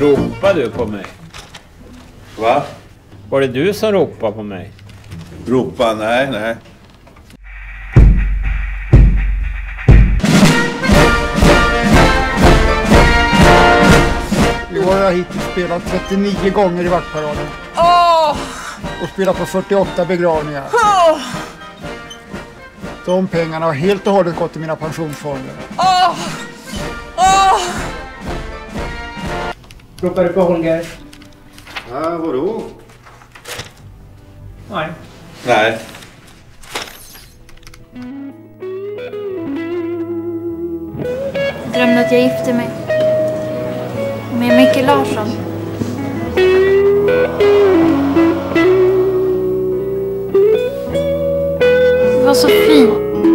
Ropade du på mig? Va? Var det du som ropade på mig? Ropa? Nej, nej. I år har jag hittills spelat 39 gånger i Vaktparaden. Och spelat på 48 begravningar. De pengarna har helt och hållet gått till mina pensionsfonder. Ropar du på Holger? Ja, vadå? Nej. Nej. Jag drömde att jag gifte mig. Med Micke Larsson. Det var så fint.